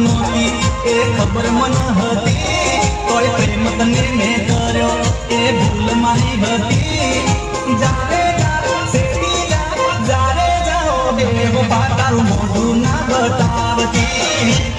નોતી એ ખબર મન હતી કોઈ પ્રેમ તને મે કર્યો એ ભૂલ મારી હતી જારે સેટી જારે જાઓ દેવ પાતારું મોઢું ના બતાવતી